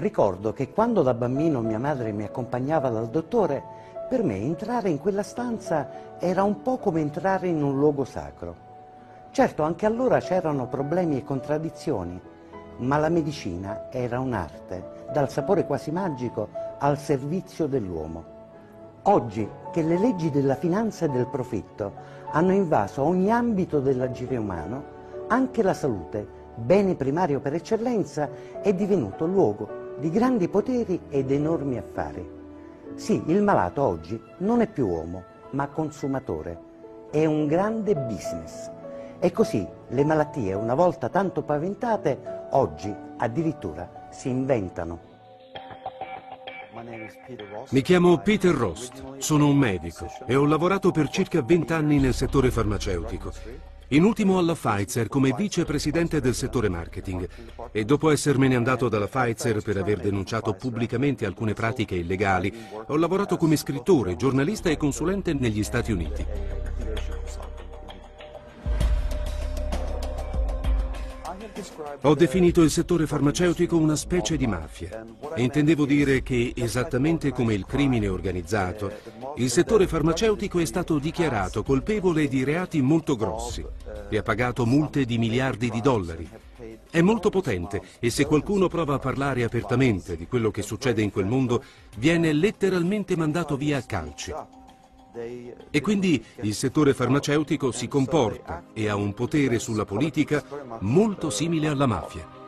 ricordo che quando da bambino mia madre mi accompagnava dal dottore, per me entrare in quella stanza era un po' come entrare in un luogo sacro. Certo, anche allora c'erano problemi e contraddizioni, ma la medicina era un'arte, dal sapore quasi magico al servizio dell'uomo. Oggi che le leggi della finanza e del profitto hanno invaso ogni ambito dell'agire umano, anche la salute, bene primario per eccellenza, è divenuto luogo di grandi poteri ed enormi affari. Sì, il malato oggi non è più uomo, ma consumatore. È un grande business. E così le malattie, una volta tanto paventate, oggi addirittura si inventano. Mi chiamo Peter Rost, sono un medico e ho lavorato per circa 20 anni nel settore farmaceutico. In ultimo alla Pfizer come vicepresidente del settore marketing e dopo essermene andato dalla Pfizer per aver denunciato pubblicamente alcune pratiche illegali, ho lavorato come scrittore, giornalista e consulente negli Stati Uniti. Ho definito il settore farmaceutico una specie di mafia intendevo dire che, esattamente come il crimine organizzato, il settore farmaceutico è stato dichiarato colpevole di reati molto grossi e ha pagato multe di miliardi di dollari. È molto potente e se qualcuno prova a parlare apertamente di quello che succede in quel mondo, viene letteralmente mandato via a calci. E quindi il settore farmaceutico si comporta e ha un potere sulla politica molto simile alla mafia.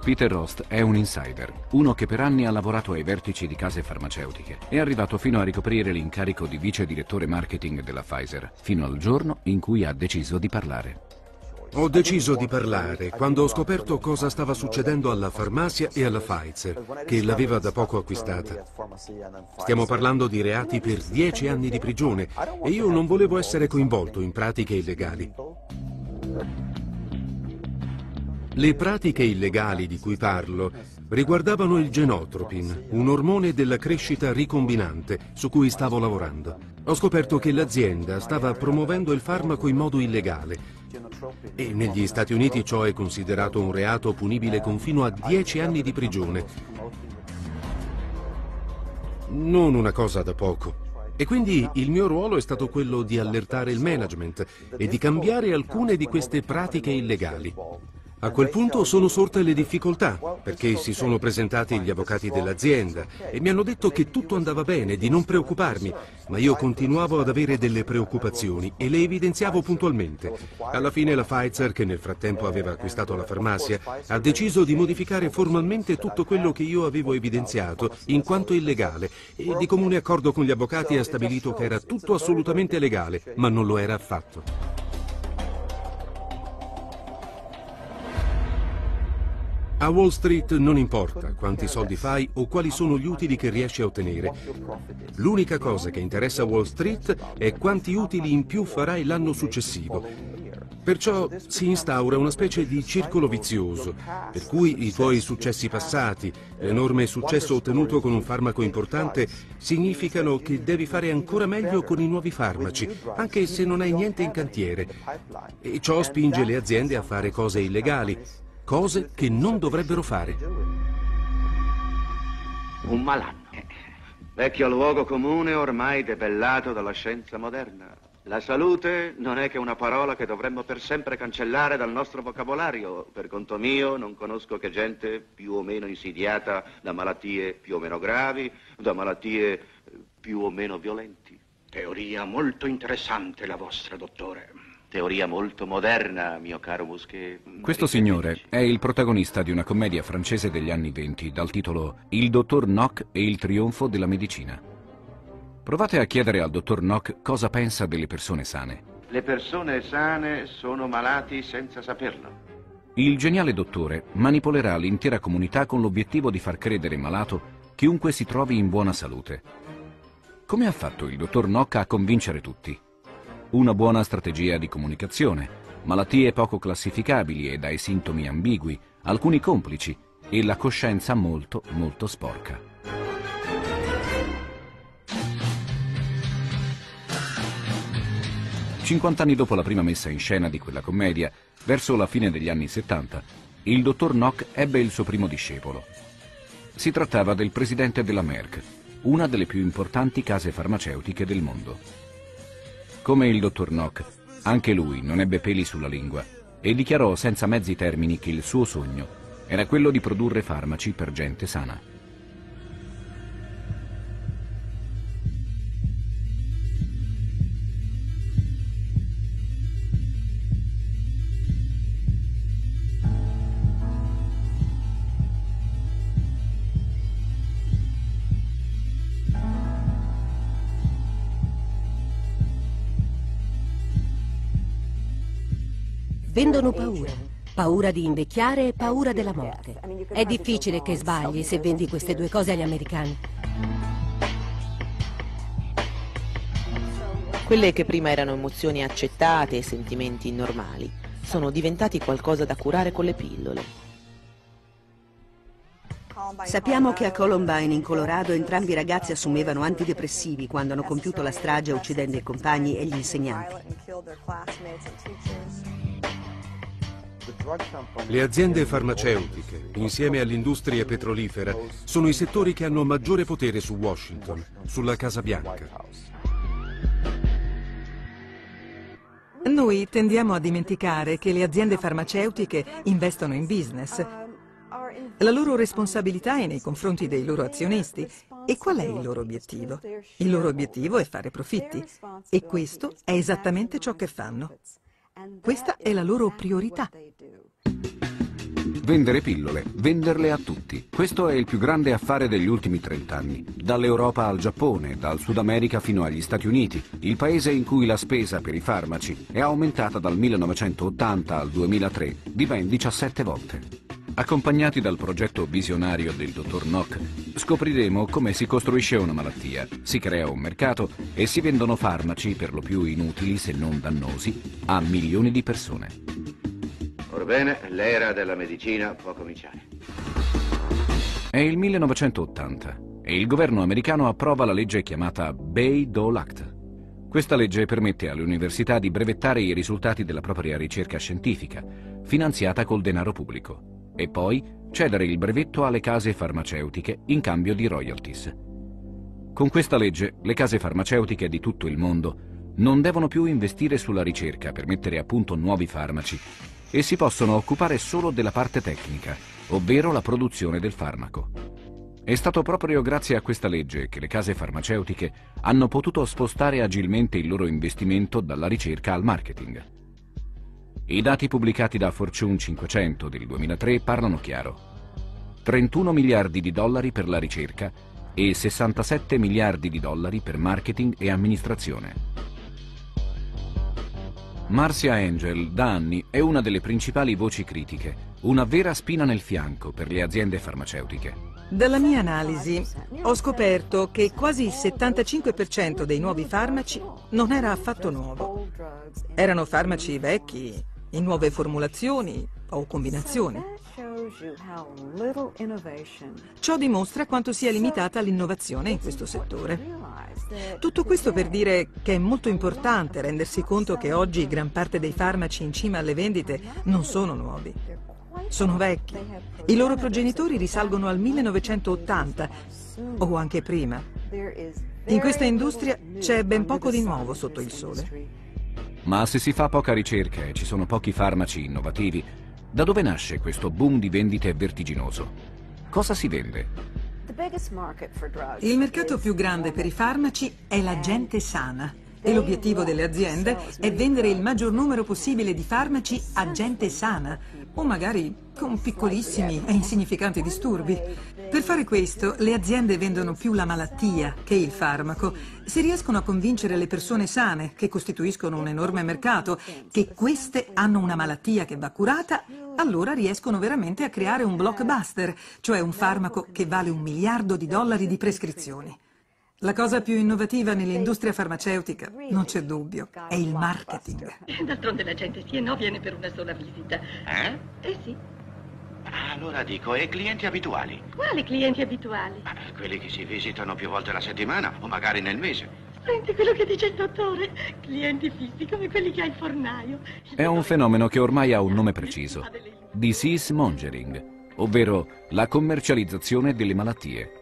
Peter Rost è un insider, uno che per anni ha lavorato ai vertici di case farmaceutiche. È arrivato fino a ricoprire l'incarico di vice direttore marketing della Pfizer, fino al giorno in cui ha deciso di parlare. Ho deciso di parlare quando ho scoperto cosa stava succedendo alla farmacia e alla Pfizer, che l'aveva da poco acquistata. Stiamo parlando di reati per dieci anni di prigione e io non volevo essere coinvolto in pratiche illegali. Le pratiche illegali di cui parlo riguardavano il genotropin, un ormone della crescita ricombinante su cui stavo lavorando. Ho scoperto che l'azienda stava promuovendo il farmaco in modo illegale e negli Stati Uniti ciò è considerato un reato punibile con fino a 10 anni di prigione. Non una cosa da poco. E quindi il mio ruolo è stato quello di allertare il management e di cambiare alcune di queste pratiche illegali. A quel punto sono sorte le difficoltà, perché si sono presentati gli avvocati dell'azienda e mi hanno detto che tutto andava bene, di non preoccuparmi, ma io continuavo ad avere delle preoccupazioni e le evidenziavo puntualmente. Alla fine la Pfizer, che nel frattempo aveva acquistato la farmacia, ha deciso di modificare formalmente tutto quello che io avevo evidenziato in quanto illegale e di comune accordo con gli avvocati ha stabilito che era tutto assolutamente legale, ma non lo era affatto. A Wall Street non importa quanti soldi fai o quali sono gli utili che riesci a ottenere. L'unica cosa che interessa a Wall Street è quanti utili in più farai l'anno successivo. Perciò si instaura una specie di circolo vizioso, per cui i tuoi successi passati, l'enorme successo ottenuto con un farmaco importante, significano che devi fare ancora meglio con i nuovi farmaci, anche se non hai niente in cantiere. E ciò spinge le aziende a fare cose illegali, cose che non dovrebbero fare. Un malanno. Vecchio luogo comune ormai debellato dalla scienza moderna. La salute non è che una parola che dovremmo per sempre cancellare dal nostro vocabolario. Per conto mio non conosco che gente più o meno insidiata da malattie più o meno gravi, da malattie più o meno violenti. Teoria molto interessante la vostra, dottore. Teoria molto moderna, mio caro Musquet. Questo signore è il protagonista di una commedia francese degli anni venti dal titolo Il dottor Nock e il trionfo della medicina. Provate a chiedere al dottor Nock cosa pensa delle persone sane. Le persone sane sono malati senza saperlo. Il geniale dottore manipolerà l'intera comunità con l'obiettivo di far credere malato chiunque si trovi in buona salute. Come ha fatto il dottor Nock a convincere tutti? Una buona strategia di comunicazione, malattie poco classificabili e dai sintomi ambigui, alcuni complici e la coscienza molto, molto sporca. Cinquant'anni dopo la prima messa in scena di quella commedia, verso la fine degli anni 70, il dottor Nock ebbe il suo primo discepolo. Si trattava del presidente della Merck, una delle più importanti case farmaceutiche del mondo. Come il dottor Nock, anche lui non ebbe peli sulla lingua e dichiarò senza mezzi termini che il suo sogno era quello di produrre farmaci per gente sana. Vendono paura. Paura di invecchiare e paura della morte. È difficile che sbagli se vendi queste due cose agli americani. Quelle che prima erano emozioni accettate e sentimenti normali sono diventati qualcosa da curare con le pillole. Sappiamo che a Columbine, in Colorado, entrambi i ragazzi assumevano antidepressivi quando hanno compiuto la strage uccidendo i compagni e gli insegnanti. Le aziende farmaceutiche, insieme all'industria petrolifera, sono i settori che hanno maggiore potere su Washington, sulla Casa Bianca. Noi tendiamo a dimenticare che le aziende farmaceutiche investono in business. La loro responsabilità è nei confronti dei loro azionisti. E qual è il loro obiettivo? Il loro obiettivo è fare profitti. E questo è esattamente ciò che fanno. Questa è la loro priorità. Vendere pillole, venderle a tutti. Questo è il più grande affare degli ultimi 30 anni. Dall'Europa al Giappone, dal Sud America fino agli Stati Uniti, il paese in cui la spesa per i farmaci è aumentata dal 1980 al 2003 di ben 17 volte. Accompagnati dal progetto visionario del dottor Nock, scopriremo come si costruisce una malattia, si crea un mercato e si vendono farmaci, per lo più inutili se non dannosi, a milioni di persone. Orbene, l'era della medicina può cominciare. È il 1980 e il governo americano approva la legge chiamata Bay-Dole Act. Questa legge permette alle università di brevettare i risultati della propria ricerca scientifica, finanziata col denaro pubblico e poi cedere il brevetto alle case farmaceutiche in cambio di royalties. Con questa legge le case farmaceutiche di tutto il mondo non devono più investire sulla ricerca per mettere a punto nuovi farmaci e si possono occupare solo della parte tecnica, ovvero la produzione del farmaco. È stato proprio grazie a questa legge che le case farmaceutiche hanno potuto spostare agilmente il loro investimento dalla ricerca al marketing. I dati pubblicati da Fortune 500 del 2003 parlano chiaro. 31 miliardi di dollari per la ricerca e 67 miliardi di dollari per marketing e amministrazione. Marcia Angel, da anni, è una delle principali voci critiche, una vera spina nel fianco per le aziende farmaceutiche. Dalla mia analisi ho scoperto che quasi il 75% dei nuovi farmaci non era affatto nuovo. Erano farmaci vecchi, in nuove formulazioni o combinazioni. Ciò dimostra quanto sia limitata l'innovazione in questo settore. Tutto questo per dire che è molto importante rendersi conto che oggi gran parte dei farmaci in cima alle vendite non sono nuovi. Sono vecchi. I loro progenitori risalgono al 1980 o anche prima. In questa industria c'è ben poco di nuovo sotto il sole. Ma se si fa poca ricerca e ci sono pochi farmaci innovativi, da dove nasce questo boom di vendite vertiginoso? Cosa si vende? Il mercato più grande per i farmaci è la gente sana e l'obiettivo delle aziende è vendere il maggior numero possibile di farmaci a gente sana o magari con piccolissimi e insignificanti disturbi. Per fare questo, le aziende vendono più la malattia che il farmaco. Se riescono a convincere le persone sane, che costituiscono un enorme mercato, che queste hanno una malattia che va curata, allora riescono veramente a creare un blockbuster, cioè un farmaco che vale un miliardo di dollari di prescrizioni. La cosa più innovativa nell'industria farmaceutica, non c'è dubbio, è il marketing. D'altronde la gente sì e no viene per una sola visita. Eh? Eh sì. Allora dico, e clienti abituali? Quali clienti abituali? Quelli che si visitano più volte alla settimana o magari nel mese. Senti quello che dice il dottore. Clienti fissi come quelli che ha il fornaio. È un fenomeno che ormai ha un nome preciso. Disease mongering, ovvero la commercializzazione delle malattie.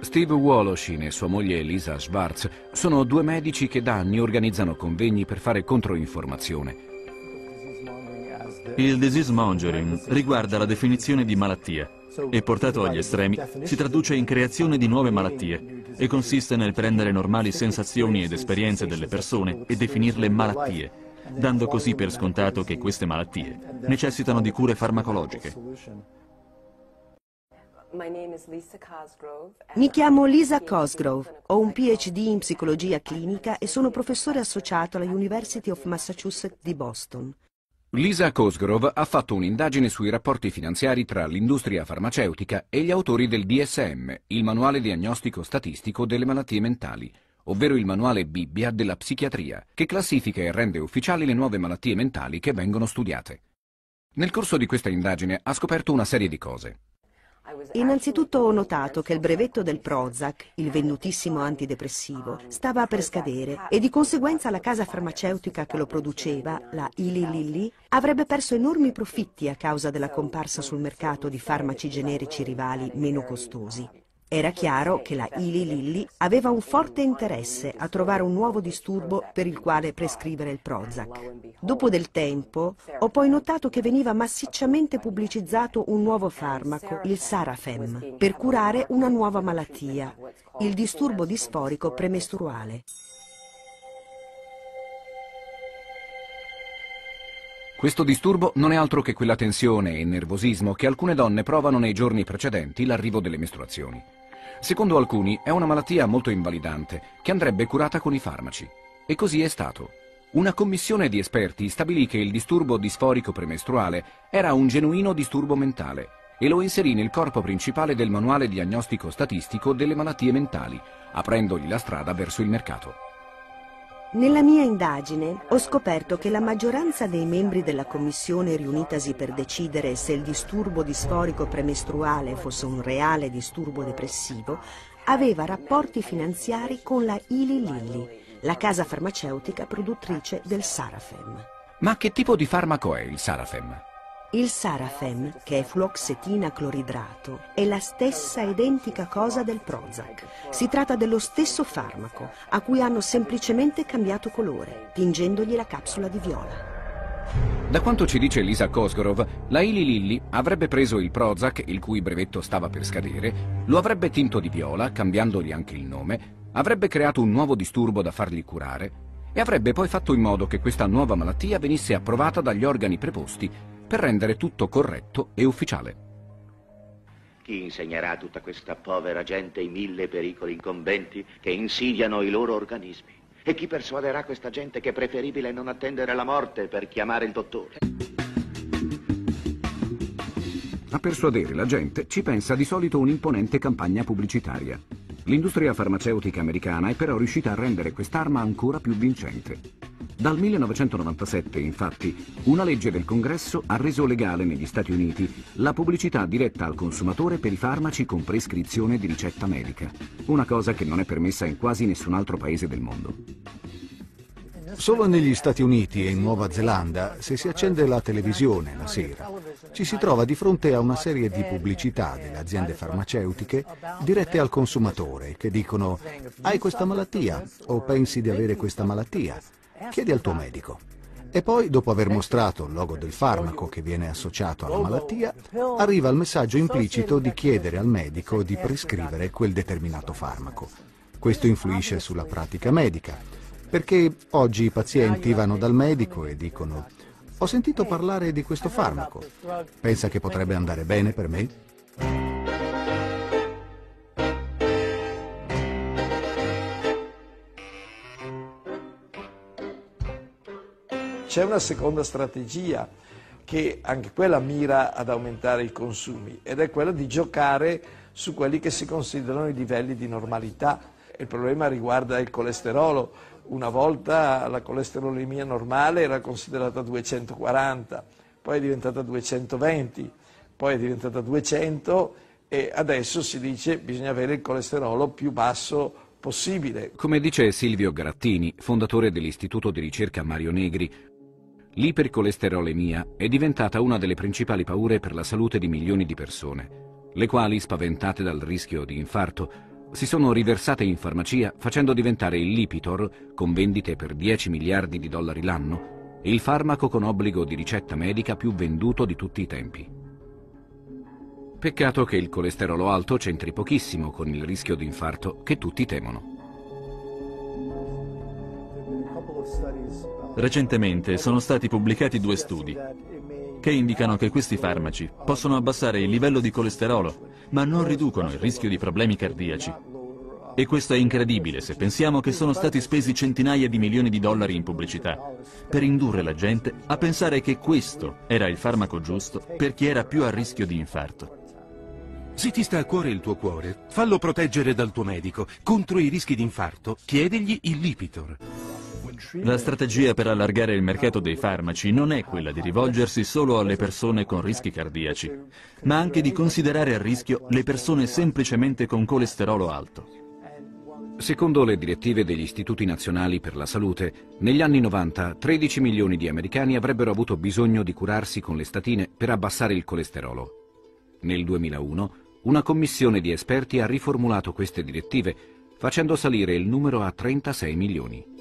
Steve Woloshin e sua moglie Elisa Schwartz sono due medici che da anni organizzano convegni per fare controinformazione. Il disease mongering riguarda la definizione di malattia e portato agli estremi si traduce in creazione di nuove malattie e consiste nel prendere normali sensazioni ed esperienze delle persone e definirle malattie, dando così per scontato che queste malattie necessitano di cure farmacologiche. Mi chiamo Lisa Cosgrove, ho un PhD in psicologia clinica e sono professore associato alla University of Massachusetts di Boston. Lisa Cosgrove ha fatto un'indagine sui rapporti finanziari tra l'industria farmaceutica e gli autori del DSM, il manuale diagnostico statistico delle malattie mentali, ovvero il manuale Bibbia della psichiatria, che classifica e rende ufficiali le nuove malattie mentali che vengono studiate. Nel corso di questa indagine ha scoperto una serie di cose. Innanzitutto ho notato che il brevetto del Prozac, il vendutissimo antidepressivo, stava per scadere e di conseguenza la casa farmaceutica che lo produceva, la Eli Lilly, avrebbe perso enormi profitti a causa della comparsa sul mercato di farmaci generici rivali meno costosi. Era chiaro che la Ili Lilly aveva un forte interesse a trovare un nuovo disturbo per il quale prescrivere il Prozac. Dopo del tempo ho poi notato che veniva massicciamente pubblicizzato un nuovo farmaco, il Sarafem, per curare una nuova malattia, il disturbo disforico premestruale. Questo disturbo non è altro che quella tensione e nervosismo che alcune donne provano nei giorni precedenti l'arrivo delle mestruazioni. Secondo alcuni è una malattia molto invalidante che andrebbe curata con i farmaci. E così è stato. Una commissione di esperti stabilì che il disturbo disforico premestruale era un genuino disturbo mentale e lo inserì nel corpo principale del manuale diagnostico statistico delle malattie mentali, aprendogli la strada verso il mercato. Nella mia indagine ho scoperto che la maggioranza dei membri della commissione riunitasi per decidere se il disturbo disforico premestruale fosse un reale disturbo depressivo aveva rapporti finanziari con la Ili Lilly, la casa farmaceutica produttrice del Sarafem. Ma che tipo di farmaco è il Sarafem? Il Sarafem, che è fluoxetina cloridrato, è la stessa identica cosa del Prozac. Si tratta dello stesso farmaco, a cui hanno semplicemente cambiato colore, tingendogli la capsula di viola. Da quanto ci dice Lisa Cosgrove, la Ili Lilly avrebbe preso il Prozac, il cui brevetto stava per scadere, lo avrebbe tinto di viola, cambiandogli anche il nome, avrebbe creato un nuovo disturbo da fargli curare e avrebbe poi fatto in modo che questa nuova malattia venisse approvata dagli organi preposti per rendere tutto corretto e ufficiale. Chi insegnerà a tutta questa povera gente i mille pericoli incombenti che insidiano i loro organismi? E chi persuaderà questa gente che è preferibile non attendere la morte per chiamare il dottore? Persuadere la gente ci pensa di solito un'imponente campagna pubblicitaria. L'industria farmaceutica americana è però riuscita a rendere quest'arma ancora più vincente. Dal 1997, infatti, una legge del Congresso ha reso legale negli Stati Uniti la pubblicità diretta al consumatore per i farmaci con prescrizione di ricetta medica, una cosa che non è permessa in quasi nessun altro paese del mondo. Solo negli Stati Uniti e in Nuova Zelanda, se si accende la televisione la sera, ci si trova di fronte a una serie di pubblicità delle aziende farmaceutiche dirette al consumatore che dicono hai questa malattia o pensi di avere questa malattia chiedi al tuo medico. E poi, dopo aver mostrato il logo del farmaco che viene associato alla malattia, arriva il messaggio implicito di chiedere al medico di prescrivere quel determinato farmaco. Questo influisce sulla pratica medica, perché oggi i pazienti vanno dal medico e dicono ho sentito parlare di questo farmaco, pensa che potrebbe andare bene per me? C'è una seconda strategia che anche quella mira ad aumentare i consumi ed è quella di giocare su quelli che si considerano i livelli di normalità. Il problema riguarda il colesterolo. Una volta la colesterolemia normale era considerata 240, poi è diventata 220, poi è diventata 200 e adesso si dice che bisogna avere il colesterolo più basso possibile. Come dice Silvio Grattini, fondatore dell'Istituto di ricerca Mario Negri, l'ipercolesterolemia è diventata una delle principali paure per la salute di milioni di persone, le quali, spaventate dal rischio di infarto, si sono riversate in farmacia facendo diventare il Lipitor, con vendite per 10 miliardi di dollari l'anno, il farmaco con obbligo di ricetta medica più venduto di tutti i tempi. Peccato che il colesterolo alto c'entri pochissimo con il rischio di infarto che tutti temono. Recentemente sono stati pubblicati due studi che indicano che questi farmaci possono abbassare il livello di colesterolo, ma non riducono il rischio di problemi cardiaci. E questo è incredibile se pensiamo che sono stati spesi centinaia di milioni di dollari in pubblicità per indurre la gente a pensare che questo era il farmaco giusto per chi era più a rischio di infarto. Se ti sta a cuore il tuo cuore, fallo proteggere dal tuo medico. Contro i rischi di infarto, chiedegli il Lipitor. La strategia per allargare il mercato dei farmaci non è quella di rivolgersi solo alle persone con rischi cardiaci, ma anche di considerare a rischio le persone semplicemente con colesterolo alto. Secondo le direttive degli Istituti Nazionali per la Salute, negli anni 90 13 milioni di americani avrebbero avuto bisogno di curarsi con le statine per abbassare il colesterolo. Nel 2001 una commissione di esperti ha riformulato queste direttive, facendo salire il numero a 36 milioni.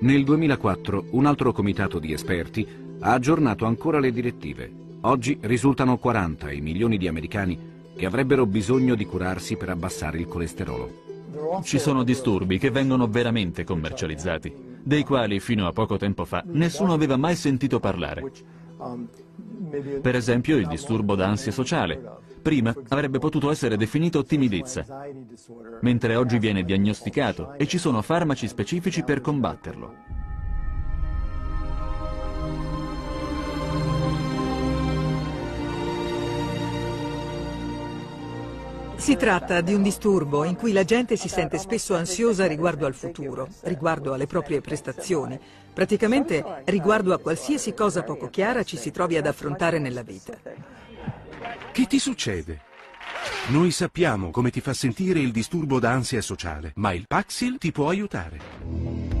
Nel 2004 un altro comitato di esperti ha aggiornato ancora le direttive. Oggi risultano 40 i milioni di americani che avrebbero bisogno di curarsi per abbassare il colesterolo. Ci sono disturbi che vengono veramente commercializzati, dei quali fino a poco tempo fa nessuno aveva mai sentito parlare. Per esempio il disturbo d'ansia sociale. Prima avrebbe potuto essere definito timidezza, mentre oggi viene diagnosticato e ci sono farmaci specifici per combatterlo. Si tratta di un disturbo in cui la gente si sente spesso ansiosa riguardo al futuro, riguardo alle proprie prestazioni, praticamente riguardo a qualsiasi cosa poco chiara ci si trovi ad affrontare nella vita. Che ti succede? Noi sappiamo come ti fa sentire il disturbo d'ansia sociale, ma il Paxil ti può aiutare.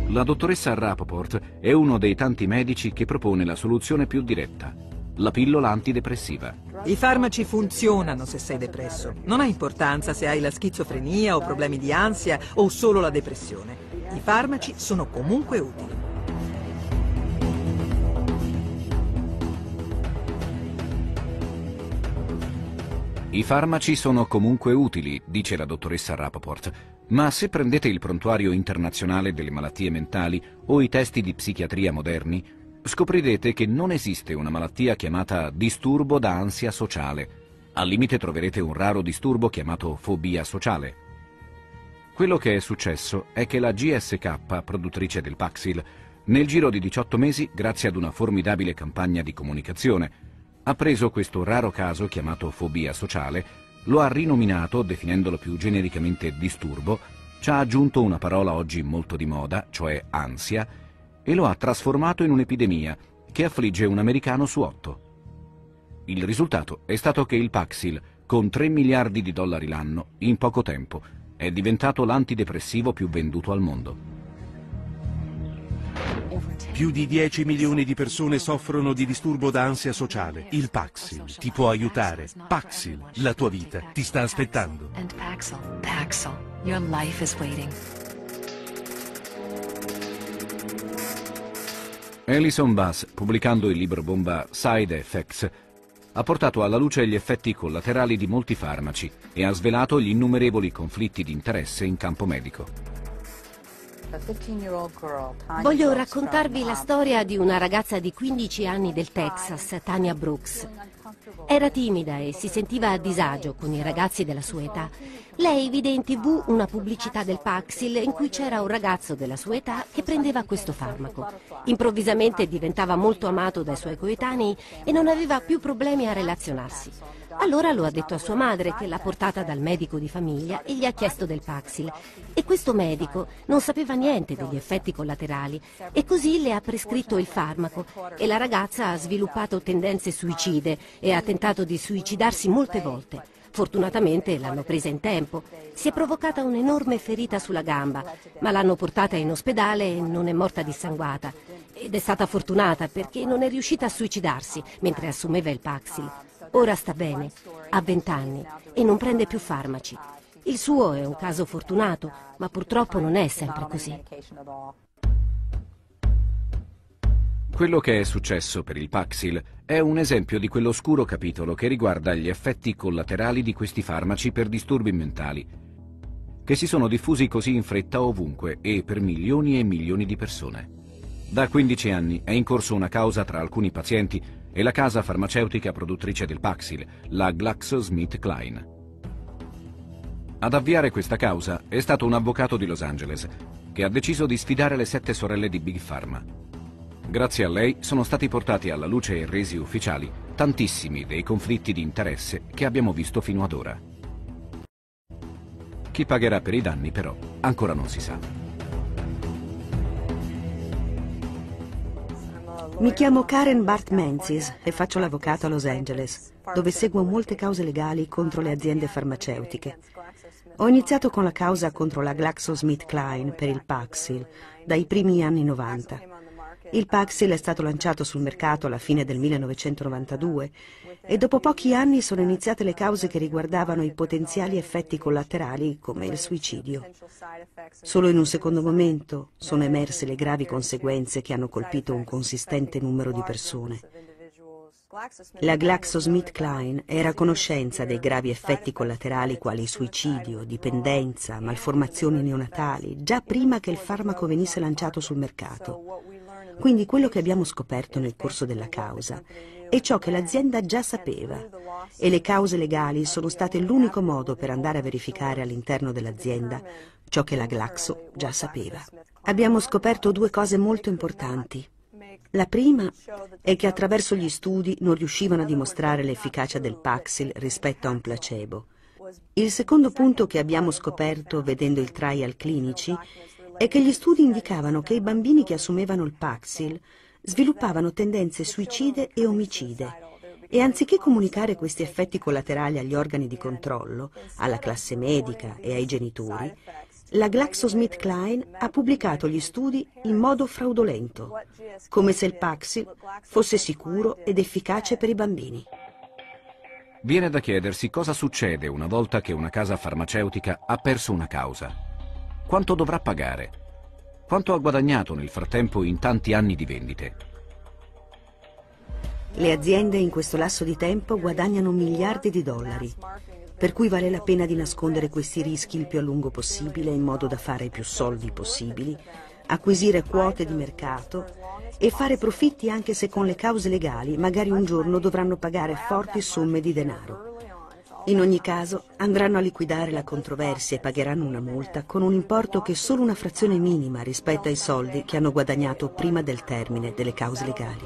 La dottoressa Rapoport è uno dei tanti medici che propone la soluzione più diretta, la pillola antidepressiva. I farmaci funzionano se sei depresso. Non ha importanza se hai la schizofrenia o problemi di ansia o solo la depressione. I farmaci sono comunque utili. I farmaci sono comunque utili, dice la dottoressa Rapoport, ma se prendete il prontuario internazionale delle malattie mentali o i testi di psichiatria moderni, scoprirete che non esiste una malattia chiamata disturbo da ansia sociale. Al limite troverete un raro disturbo chiamato fobia sociale. Quello che è successo è che la GSK, produttrice del Paxil, nel giro di 18 mesi, grazie ad una formidabile campagna di comunicazione, ha preso questo raro caso chiamato fobia sociale, lo ha rinominato, definendolo più genericamente disturbo, ci ha aggiunto una parola oggi molto di moda, cioè ansia, e lo ha trasformato in un'epidemia che affligge un americano su otto. Il risultato è stato che il Paxil, con 3 miliardi di dollari l'anno, in poco tempo, è diventato l'antidepressivo più venduto al mondo. Più di 10 milioni di persone soffrono di disturbo d'ansia sociale. Il Paxil ti può aiutare. Paxil, la tua vita ti sta aspettando. And Paxil, Paxil, your life is waiting. Alison Bass, pubblicando il libro bomba Side Effects, ha portato alla luce gli effetti collaterali di molti farmaci e ha svelato gli innumerevoli conflitti di interesse in campo medico. Voglio raccontarvi la storia di una ragazza di 15 anni del Texas, Tania Brooks. Era timida e si sentiva a disagio con i ragazzi della sua età. Lei vide in tv una pubblicità del Paxil in cui c'era un ragazzo della sua età che prendeva questo farmaco. Improvvisamente diventava molto amato dai suoi coetanei e non aveva più problemi a relazionarsi. Allora lo ha detto a sua madre che l'ha portata dal medico di famiglia e gli ha chiesto del Paxil. E questo medico non sapeva niente degli effetti collaterali e così le ha prescritto il farmaco e la ragazza ha sviluppato tendenze suicide e ha tentato di suicidarsi molte volte. Fortunatamente l'hanno presa in tempo. Si è provocata un'enorme ferita sulla gamba, ma l'hanno portata in ospedale e non è morta dissanguata. ed è stata fortunata perché non è riuscita a suicidarsi mentre assumeva il Paxil. Ora sta bene, ha 20 anni e non prende più farmaci. Il suo è un caso fortunato, ma purtroppo non è sempre così. Quello che è successo per il Paxil è un esempio di quell'oscuro capitolo che riguarda gli effetti collaterali di questi farmaci per disturbi mentali, che si sono diffusi così in fretta ovunque e per milioni e milioni di persone. Da 15 anni è in corso una causa tra alcuni pazienti e la casa farmaceutica produttrice del Paxil, la GlaxoSmithKline. Ad avviare questa causa è stato un avvocato di Los Angeles, che ha deciso di sfidare le sette sorelle di Big Pharma. Grazie a lei sono stati portati alla luce e resi ufficiali tantissimi dei conflitti di interesse che abbiamo visto fino ad ora. Chi pagherà per i danni però ancora non si sa. Mi chiamo Karen Bart Menzies e faccio l'avvocato a Los Angeles, dove seguo molte cause legali contro le aziende farmaceutiche. Ho iniziato con la causa contro la GlaxoSmithKline per il Paxil dai primi anni 90. Il Paxil è stato lanciato sul mercato alla fine del 1992 e dopo pochi anni sono iniziate le cause che riguardavano i potenziali effetti collaterali come il suicidio. Solo in un secondo momento sono emerse le gravi conseguenze che hanno colpito un consistente numero di persone. La GlaxoSmithKline era a conoscenza dei gravi effetti collaterali quali suicidio, dipendenza, malformazioni neonatali, già prima che il farmaco venisse lanciato sul mercato. Quindi quello che abbiamo scoperto nel corso della causa è ciò che l'azienda già sapeva e le cause legali sono state l'unico modo per andare a verificare all'interno dell'azienda ciò che la Glaxo già sapeva. Abbiamo scoperto due cose molto importanti. La prima è che attraverso gli studi non riuscivano a dimostrare l'efficacia del Paxil rispetto a un placebo. Il secondo punto che abbiamo scoperto vedendo i trial clinici è che gli studi indicavano che i bambini che assumevano il Paxil sviluppavano tendenze suicide e omicide e anziché comunicare questi effetti collaterali agli organi di controllo, alla classe medica e ai genitori, la GlaxoSmithKline ha pubblicato gli studi in modo fraudolento, come se il Paxil fosse sicuro ed efficace per i bambini. Viene da chiedersi cosa succede una volta che una casa farmaceutica ha perso una causa. Quanto dovrà pagare? Quanto ha guadagnato nel frattempo in tanti anni di vendite? Le aziende in questo lasso di tempo guadagnano miliardi di dollari per cui vale la pena di nascondere questi rischi il più a lungo possibile in modo da fare più soldi possibili, acquisire quote di mercato e fare profitti anche se con le cause legali magari un giorno dovranno pagare forti somme di denaro. In ogni caso andranno a liquidare la controversia e pagheranno una multa con un importo che è solo una frazione minima rispetto ai soldi che hanno guadagnato prima del termine delle cause legali.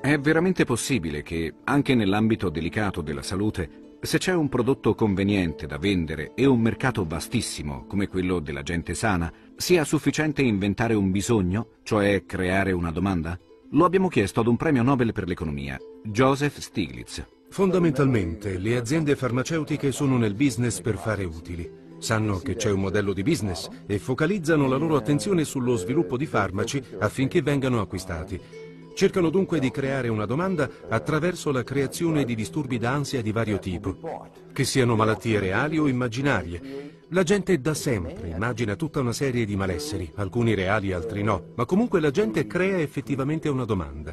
È veramente possibile che, anche nell'ambito delicato della salute, se c'è un prodotto conveniente da vendere e un mercato vastissimo come quello della gente sana, sia sufficiente inventare un bisogno, cioè creare una domanda? Lo abbiamo chiesto ad un premio Nobel per l'economia, Joseph Stiglitz. Fondamentalmente le aziende farmaceutiche sono nel business per fare utili. Sanno che c'è un modello di business e focalizzano la loro attenzione sullo sviluppo di farmaci affinché vengano acquistati. Cercano dunque di creare una domanda attraverso la creazione di disturbi d'ansia di vario tipo, che siano malattie reali o immaginarie. La gente da sempre immagina tutta una serie di malesseri, alcuni reali, altri no, ma comunque la gente crea effettivamente una domanda.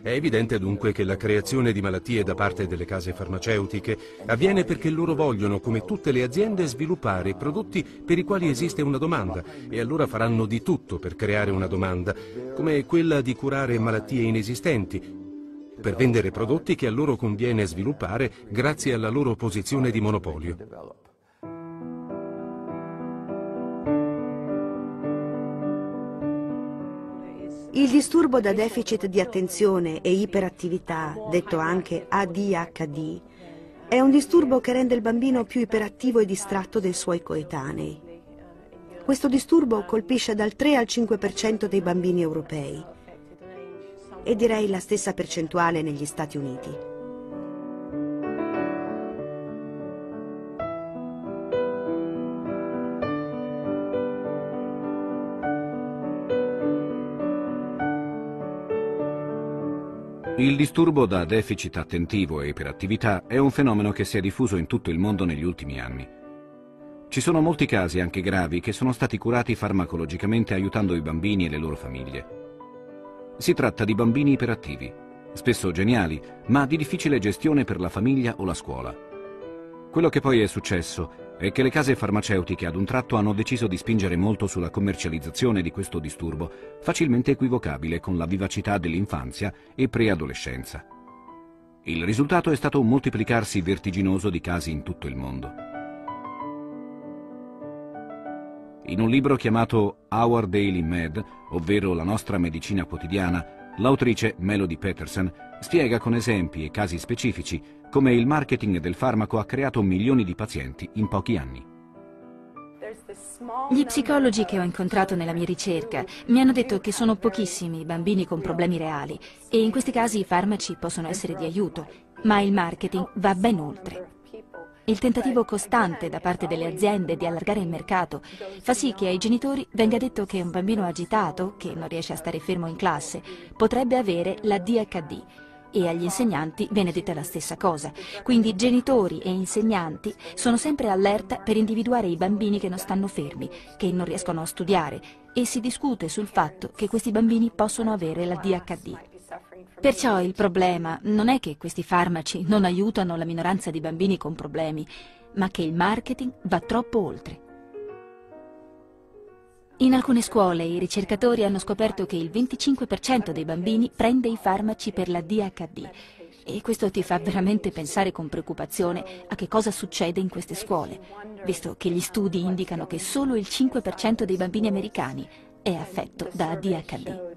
È evidente dunque che la creazione di malattie da parte delle case farmaceutiche avviene perché loro vogliono, come tutte le aziende, sviluppare prodotti per i quali esiste una domanda e allora faranno di tutto per creare una domanda, come quella di curare malattie inesistenti, per vendere prodotti che a loro conviene sviluppare grazie alla loro posizione di monopolio. Il disturbo da deficit di attenzione e iperattività, detto anche ADHD, è un disturbo che rende il bambino più iperattivo e distratto dei suoi coetanei. Questo disturbo colpisce dal 3 al 5% dei bambini europei e direi la stessa percentuale negli Stati Uniti. Il disturbo da deficit attentivo e iperattività è un fenomeno che si è diffuso in tutto il mondo negli ultimi anni. Ci sono molti casi, anche gravi, che sono stati curati farmacologicamente aiutando i bambini e le loro famiglie. Si tratta di bambini iperattivi, spesso geniali, ma di difficile gestione per la famiglia o la scuola. Quello che poi è successo è che le case farmaceutiche ad un tratto hanno deciso di spingere molto sulla commercializzazione di questo disturbo, facilmente equivocabile con la vivacità dell'infanzia e preadolescenza. Il risultato è stato un moltiplicarsi vertiginoso di casi in tutto il mondo. In un libro chiamato Our Daily Med, ovvero La nostra medicina quotidiana, l'autrice Melody Peterson spiega con esempi e casi specifici come il marketing del farmaco ha creato milioni di pazienti in pochi anni. Gli psicologi che ho incontrato nella mia ricerca mi hanno detto che sono pochissimi i bambini con problemi reali e in questi casi i farmaci possono essere di aiuto, ma il marketing va ben oltre. Il tentativo costante da parte delle aziende di allargare il mercato fa sì che ai genitori venga detto che un bambino agitato, che non riesce a stare fermo in classe, potrebbe avere la DHD e agli insegnanti viene detta la stessa cosa. Quindi genitori e insegnanti sono sempre allerta per individuare i bambini che non stanno fermi, che non riescono a studiare e si discute sul fatto che questi bambini possono avere la DHD. Perciò il problema non è che questi farmaci non aiutano la minoranza di bambini con problemi, ma che il marketing va troppo oltre. In alcune scuole i ricercatori hanno scoperto che il 25% dei bambini prende i farmaci per la DHD e questo ti fa veramente pensare con preoccupazione a che cosa succede in queste scuole, visto che gli studi indicano che solo il 5% dei bambini americani è affetto da ADHD.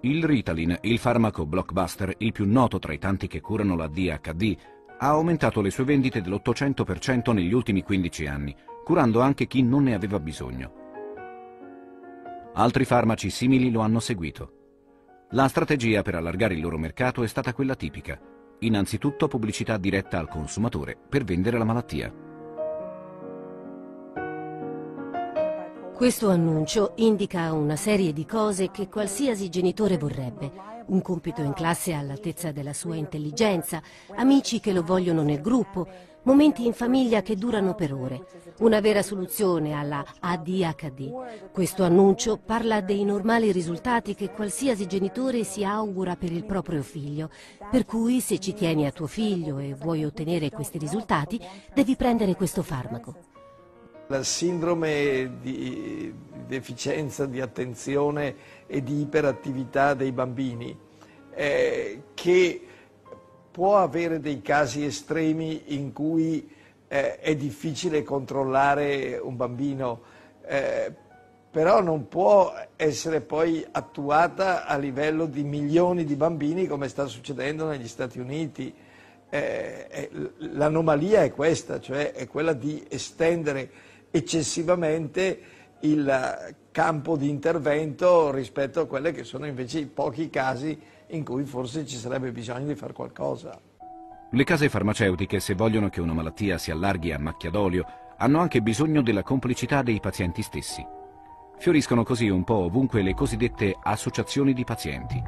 Il Ritalin, il farmaco blockbuster, il più noto tra i tanti che curano la DHD, ha aumentato le sue vendite dell'800% negli ultimi 15 anni, curando anche chi non ne aveva bisogno. Altri farmaci simili lo hanno seguito. La strategia per allargare il loro mercato è stata quella tipica. Innanzitutto pubblicità diretta al consumatore per vendere la malattia. Questo annuncio indica una serie di cose che qualsiasi genitore vorrebbe. Un compito in classe all'altezza della sua intelligenza, amici che lo vogliono nel gruppo, momenti in famiglia che durano per ore. Una vera soluzione alla ADHD. Questo annuncio parla dei normali risultati che qualsiasi genitore si augura per il proprio figlio. Per cui se ci tieni a tuo figlio e vuoi ottenere questi risultati, devi prendere questo farmaco. La sindrome di deficienza di attenzione e di iperattività dei bambini, eh, che può avere dei casi estremi in cui eh, è difficile controllare un bambino, eh, però non può essere poi attuata a livello di milioni di bambini come sta succedendo negli Stati Uniti. Eh, l'anomalia è questa, cioè è quella di estendere eccessivamente il campo di intervento rispetto a quelli che sono invece i pochi casi in cui forse ci sarebbe bisogno di fare qualcosa. Le case farmaceutiche, se vogliono che una malattia si allarghi a macchia d'olio, hanno anche bisogno della complicità dei pazienti stessi. Fioriscono così un po' ovunque le cosiddette associazioni di pazienti.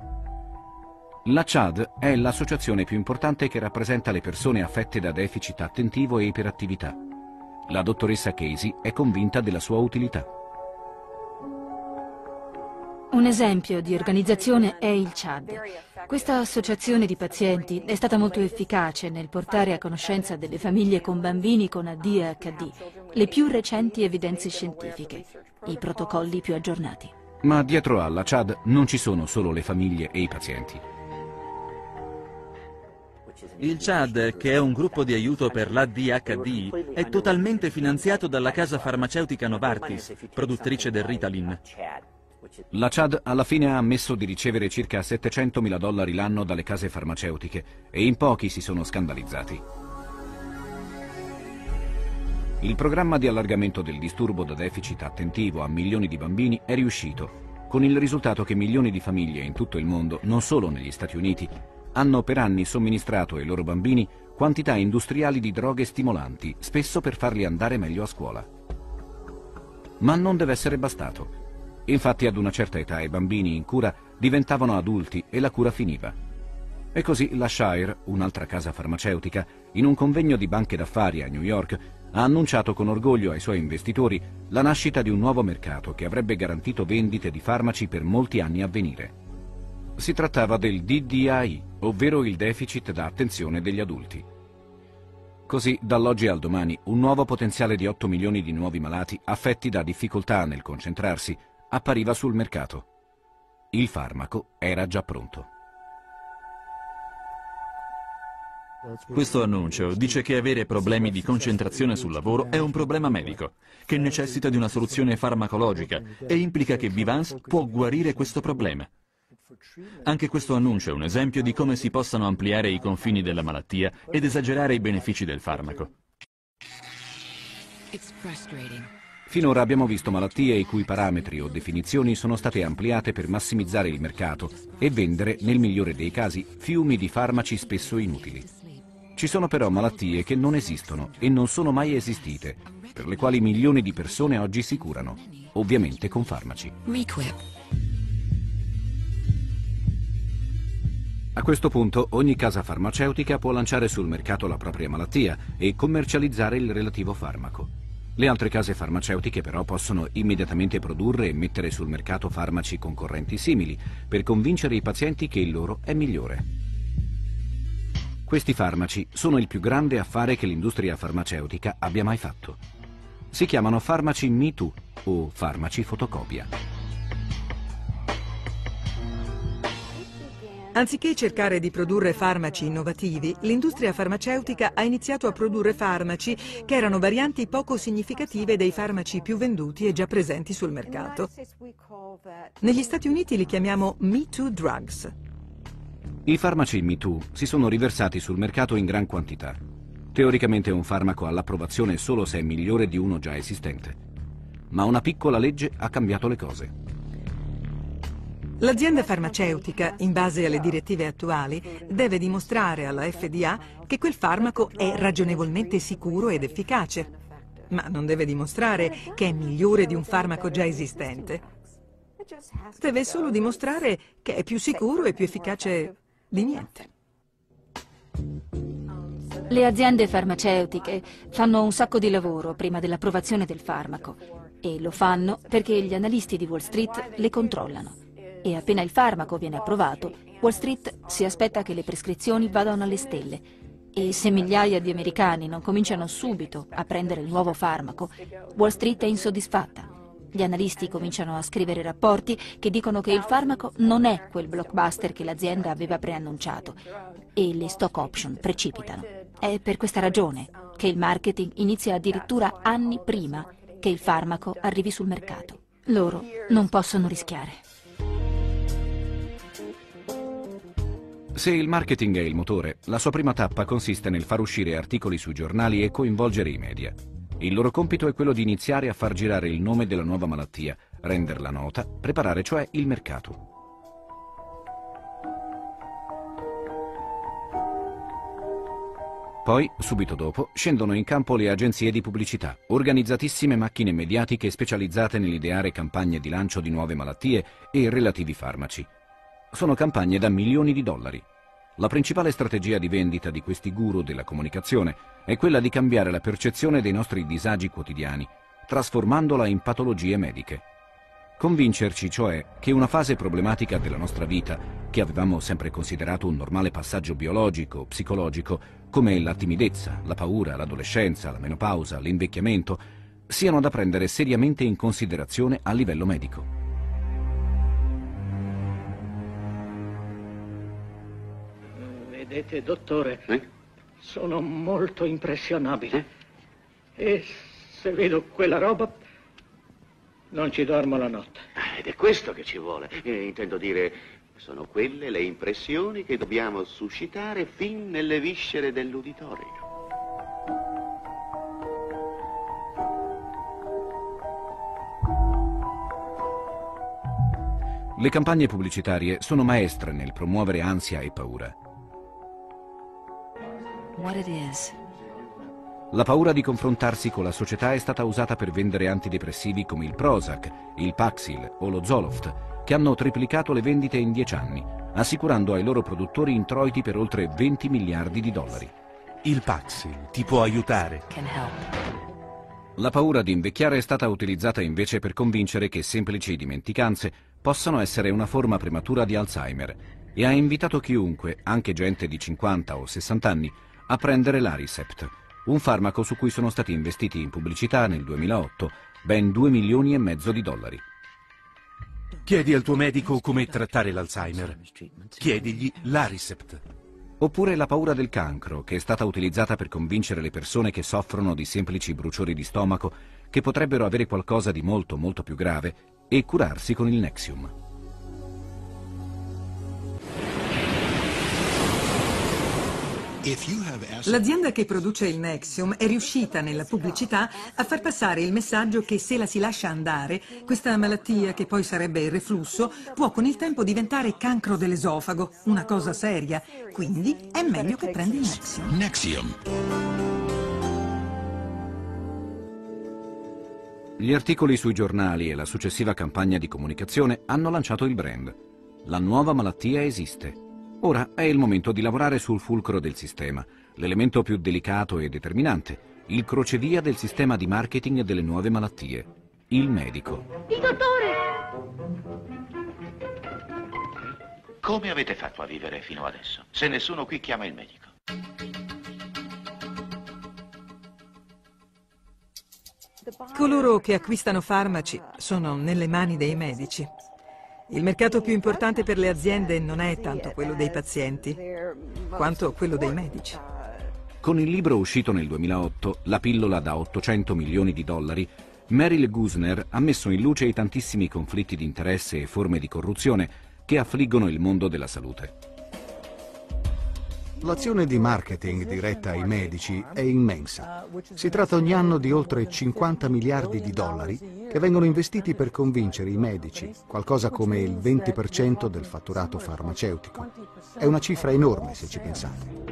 La CHAD è l'associazione più importante che rappresenta le persone affette da deficit attentivo e iperattività. La dottoressa Casey è convinta della sua utilità. Un esempio di organizzazione è il CHAD. Questa associazione di pazienti è stata molto efficace nel portare a conoscenza delle famiglie con bambini con ADHD le più recenti evidenze scientifiche, i protocolli più aggiornati. Ma dietro alla CHAD non ci sono solo le famiglie e i pazienti. Il CHAD, che è un gruppo di aiuto per l'ADHD, è totalmente finanziato dalla casa farmaceutica Novartis, produttrice del Ritalin. La Chad alla fine ha ammesso di ricevere circa 700 mila dollari l'anno dalle case farmaceutiche e in pochi si sono scandalizzati. Il programma di allargamento del disturbo da deficit attentivo a milioni di bambini è riuscito, con il risultato che milioni di famiglie in tutto il mondo, non solo negli Stati Uniti, hanno per anni somministrato ai loro bambini quantità industriali di droghe stimolanti, spesso per farli andare meglio a scuola. Ma non deve essere bastato. Infatti ad una certa età i bambini in cura diventavano adulti e la cura finiva. E così la Shire, un'altra casa farmaceutica, in un convegno di banche d'affari a New York, ha annunciato con orgoglio ai suoi investitori la nascita di un nuovo mercato che avrebbe garantito vendite di farmaci per molti anni a venire. Si trattava del DDI, ovvero il deficit da attenzione degli adulti. Così, dall'oggi al domani, un nuovo potenziale di 8 milioni di nuovi malati affetti da difficoltà nel concentrarsi appariva sul mercato. Il farmaco era già pronto. Questo annuncio dice che avere problemi di concentrazione sul lavoro è un problema medico, che necessita di una soluzione farmacologica e implica che Vivance può guarire questo problema. Anche questo annuncio è un esempio di come si possano ampliare i confini della malattia ed esagerare i benefici del farmaco. Finora abbiamo visto malattie i cui parametri o definizioni sono state ampliate per massimizzare il mercato e vendere, nel migliore dei casi, fiumi di farmaci spesso inutili. Ci sono però malattie che non esistono e non sono mai esistite, per le quali milioni di persone oggi si curano, ovviamente con farmaci. A questo punto ogni casa farmaceutica può lanciare sul mercato la propria malattia e commercializzare il relativo farmaco. Le altre case farmaceutiche però possono immediatamente produrre e mettere sul mercato farmaci concorrenti simili per convincere i pazienti che il loro è migliore. Questi farmaci sono il più grande affare che l'industria farmaceutica abbia mai fatto. Si chiamano farmaci Me Too o farmaci fotocopia. Anziché cercare di produrre farmaci innovativi, l'industria farmaceutica ha iniziato a produrre farmaci che erano varianti poco significative dei farmaci più venduti e già presenti sul mercato. Negli Stati Uniti li chiamiamo Me Too Drugs. I farmaci Me Too si sono riversati sul mercato in gran quantità. Teoricamente un farmaco ha l'approvazione solo se è migliore di uno già esistente. Ma una piccola legge ha cambiato le cose. L'azienda farmaceutica, in base alle direttive attuali, deve dimostrare alla FDA che quel farmaco è ragionevolmente sicuro ed efficace, ma non deve dimostrare che è migliore di un farmaco già esistente. Deve solo dimostrare che è più sicuro e più efficace di niente. Le aziende farmaceutiche fanno un sacco di lavoro prima dell'approvazione del farmaco e lo fanno perché gli analisti di Wall Street le controllano e appena il farmaco viene approvato, Wall Street si aspetta che le prescrizioni vadano alle stelle. E se migliaia di americani non cominciano subito a prendere il nuovo farmaco, Wall Street è insoddisfatta. Gli analisti cominciano a scrivere rapporti che dicono che il farmaco non è quel blockbuster che l'azienda aveva preannunciato e le stock option precipitano. È per questa ragione che il marketing inizia addirittura anni prima che il farmaco arrivi sul mercato. Loro non possono rischiare. Se il marketing è il motore, la sua prima tappa consiste nel far uscire articoli sui giornali e coinvolgere i media. Il loro compito è quello di iniziare a far girare il nome della nuova malattia, renderla nota, preparare cioè il mercato. Poi, subito dopo, scendono in campo le agenzie di pubblicità, organizzatissime macchine mediatiche specializzate nell'ideare campagne di lancio di nuove malattie e relativi farmaci sono campagne da milioni di dollari. La principale strategia di vendita di questi guru della comunicazione è quella di cambiare la percezione dei nostri disagi quotidiani, trasformandola in patologie mediche. Convincerci, cioè, che una fase problematica della nostra vita, che avevamo sempre considerato un normale passaggio biologico, psicologico, come la timidezza, la paura, l'adolescenza, la menopausa, l'invecchiamento, siano da prendere seriamente in considerazione a livello medico. Vedete, dottore, eh? sono molto impressionabile. Eh? E se vedo quella roba, non ci dormo la notte. Ah, ed è questo che ci vuole. Eh, intendo dire, sono quelle le impressioni che dobbiamo suscitare fin nelle viscere dell'uditorio. Le campagne pubblicitarie sono maestre nel promuovere ansia e paura. La paura di confrontarsi con la società è stata usata per vendere antidepressivi come il Prozac, il Paxil o lo Zoloft, che hanno triplicato le vendite in dieci anni, assicurando ai loro produttori introiti per oltre 20 miliardi di dollari. Il Paxil ti può aiutare. La paura di invecchiare è stata utilizzata invece per convincere che semplici dimenticanze possano essere una forma prematura di Alzheimer e ha invitato chiunque, anche gente di 50 o 60 anni, a prendere l'Aricept, un farmaco su cui sono stati investiti in pubblicità nel 2008 ben 2 milioni e mezzo di dollari. Chiedi al tuo medico come trattare l'Alzheimer. Chiedigli l'Aricept. Oppure la paura del cancro, che è stata utilizzata per convincere le persone che soffrono di semplici bruciori di stomaco che potrebbero avere qualcosa di molto molto più grave e curarsi con il Nexium. L'azienda che produce il Nexium è riuscita nella pubblicità a far passare il messaggio che se la si lascia andare, questa malattia, che poi sarebbe il reflusso, può con il tempo diventare cancro dell'esofago, una cosa seria. Quindi è meglio che prendi il Nexium. Nexium. Gli articoli sui giornali e la successiva campagna di comunicazione hanno lanciato il brand. La nuova malattia esiste. Ora è il momento di lavorare sul fulcro del sistema, l'elemento più delicato e determinante, il crocevia del sistema di marketing delle nuove malattie, il medico. Il dottore! Come avete fatto a vivere fino adesso? Se nessuno qui chiama il medico. Coloro che acquistano farmaci sono nelle mani dei medici. Il mercato più importante per le aziende non è tanto quello dei pazienti, quanto quello dei medici. Con il libro uscito nel 2008, La pillola da 800 milioni di dollari, Meryl Gusner ha messo in luce i tantissimi conflitti di interesse e forme di corruzione che affliggono il mondo della salute. L'azione di marketing diretta ai medici è immensa. Si tratta ogni anno di oltre 50 miliardi di dollari che vengono investiti per convincere i medici, qualcosa come il 20% del fatturato farmaceutico. È una cifra enorme se ci pensate.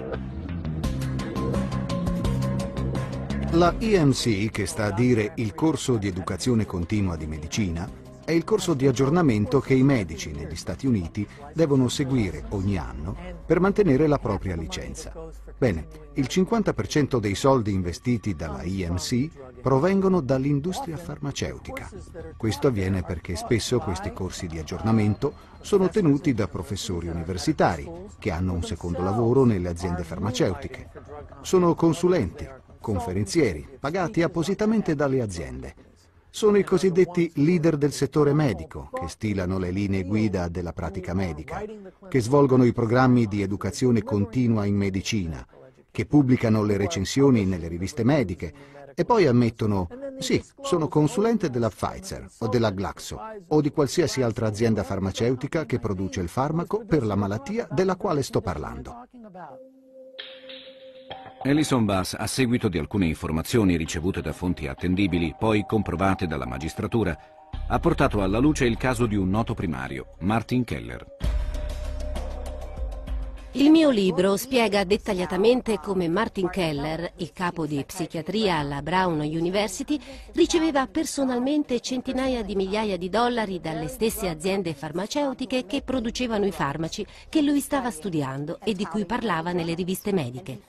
La EMC, che sta a dire il corso di educazione continua di medicina, è il corso di aggiornamento che i medici negli Stati Uniti devono seguire ogni anno per mantenere la propria licenza. Bene, il 50% dei soldi investiti dalla EMC provengono dall'industria farmaceutica. Questo avviene perché spesso questi corsi di aggiornamento sono tenuti da professori universitari che hanno un secondo lavoro nelle aziende farmaceutiche. Sono consulenti, conferenzieri, pagati appositamente dalle aziende sono i cosiddetti leader del settore medico, che stilano le linee guida della pratica medica, che svolgono i programmi di educazione continua in medicina, che pubblicano le recensioni nelle riviste mediche e poi ammettono, sì, sono consulente della Pfizer o della Glaxo o di qualsiasi altra azienda farmaceutica che produce il farmaco per la malattia della quale sto parlando. Alison Bass, a seguito di alcune informazioni ricevute da fonti attendibili, poi comprovate dalla magistratura, ha portato alla luce il caso di un noto primario, Martin Keller. Il mio libro spiega dettagliatamente come Martin Keller, il capo di psichiatria alla Brown University, riceveva personalmente centinaia di migliaia di dollari dalle stesse aziende farmaceutiche che producevano i farmaci che lui stava studiando e di cui parlava nelle riviste mediche.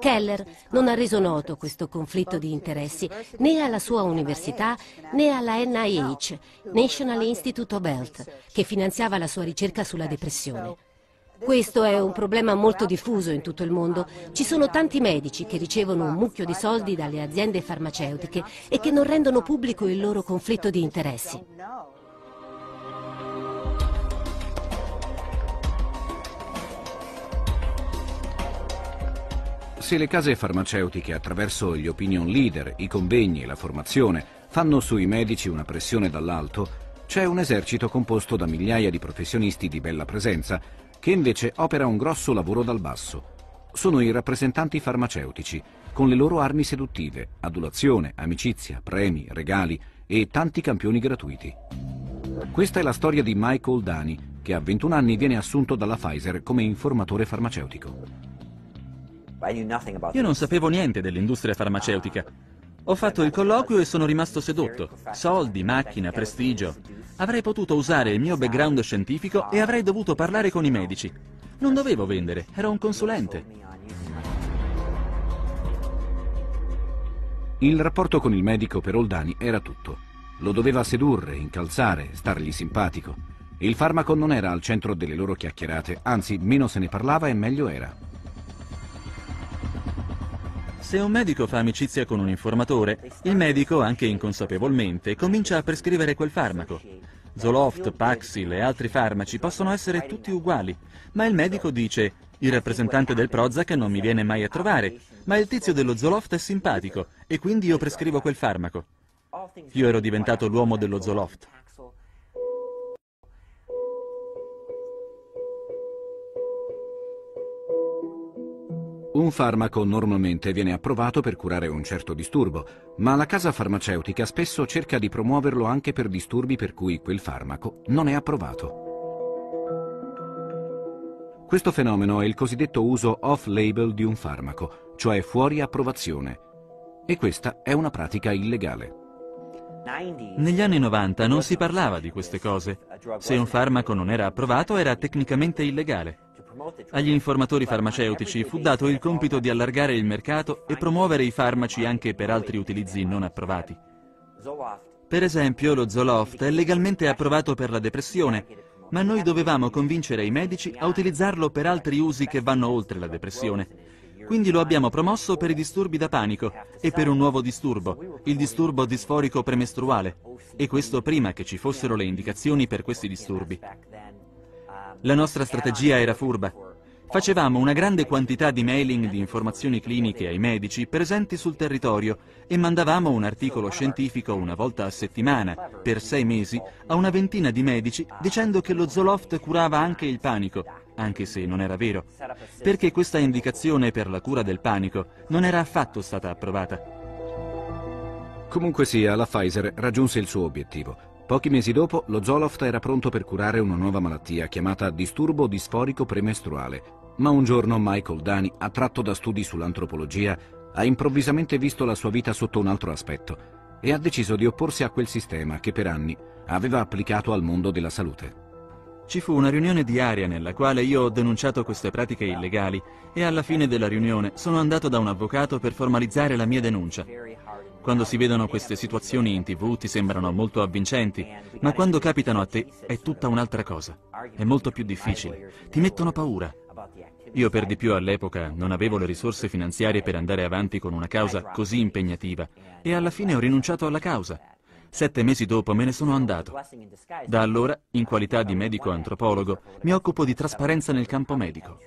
Keller non ha reso noto questo conflitto di interessi né alla sua università né alla NIH, National Institute of Health, che finanziava la sua ricerca sulla depressione. Questo è un problema molto diffuso in tutto il mondo. Ci sono tanti medici che ricevono un mucchio di soldi dalle aziende farmaceutiche e che non rendono pubblico il loro conflitto di interessi. Se le case farmaceutiche attraverso gli opinion leader, i convegni e la formazione fanno sui medici una pressione dall'alto, c'è un esercito composto da migliaia di professionisti di bella presenza che invece opera un grosso lavoro dal basso. Sono i rappresentanti farmaceutici, con le loro armi seduttive, adulazione, amicizia, premi, regali e tanti campioni gratuiti. Questa è la storia di Michael Dani, che a 21 anni viene assunto dalla Pfizer come informatore farmaceutico. Io non sapevo niente dell'industria farmaceutica. Ho fatto il colloquio e sono rimasto sedotto. Soldi, macchina, prestigio. Avrei potuto usare il mio background scientifico e avrei dovuto parlare con i medici. Non dovevo vendere, ero un consulente. Il rapporto con il medico per Oldani era tutto. Lo doveva sedurre, incalzare, stargli simpatico. Il farmaco non era al centro delle loro chiacchierate, anzi, meno se ne parlava e meglio era. Se un medico fa amicizia con un informatore, il medico, anche inconsapevolmente, comincia a prescrivere quel farmaco. Zoloft, Paxil e altri farmaci possono essere tutti uguali, ma il medico dice il rappresentante del Prozac non mi viene mai a trovare, ma il tizio dello Zoloft è simpatico e quindi io prescrivo quel farmaco. Io ero diventato l'uomo dello Zoloft. Un farmaco normalmente viene approvato per curare un certo disturbo, ma la casa farmaceutica spesso cerca di promuoverlo anche per disturbi per cui quel farmaco non è approvato. Questo fenomeno è il cosiddetto uso off-label di un farmaco, cioè fuori approvazione. E questa è una pratica illegale. Negli anni 90 non si parlava di queste cose. Se un farmaco non era approvato era tecnicamente illegale. Agli informatori farmaceutici fu dato il compito di allargare il mercato e promuovere i farmaci anche per altri utilizzi non approvati. Per esempio, lo Zoloft è legalmente approvato per la depressione, ma noi dovevamo convincere i medici a utilizzarlo per altri usi che vanno oltre la depressione. Quindi lo abbiamo promosso per i disturbi da panico e per un nuovo disturbo, il disturbo disforico premestruale, e questo prima che ci fossero le indicazioni per questi disturbi. La nostra strategia era furba. Facevamo una grande quantità di mailing di informazioni cliniche ai medici presenti sul territorio e mandavamo un articolo scientifico una volta a settimana, per sei mesi, a una ventina di medici dicendo che lo Zoloft curava anche il panico, anche se non era vero, perché questa indicazione per la cura del panico non era affatto stata approvata. Comunque sia, la Pfizer raggiunse il suo obiettivo. Pochi mesi dopo, lo Zoloft era pronto per curare una nuova malattia chiamata disturbo disforico premestruale. Ma un giorno Michael Dani, attratto da studi sull'antropologia, ha improvvisamente visto la sua vita sotto un altro aspetto e ha deciso di opporsi a quel sistema che per anni aveva applicato al mondo della salute. Ci fu una riunione diaria nella quale io ho denunciato queste pratiche illegali e alla fine della riunione sono andato da un avvocato per formalizzare la mia denuncia. Quando si vedono queste situazioni in tv ti sembrano molto avvincenti, ma quando capitano a te è tutta un'altra cosa. È molto più difficile. Ti mettono paura. Io per di più all'epoca non avevo le risorse finanziarie per andare avanti con una causa così impegnativa e alla fine ho rinunciato alla causa. Sette mesi dopo me ne sono andato. Da allora, in qualità di medico antropologo, mi occupo di trasparenza nel campo medico.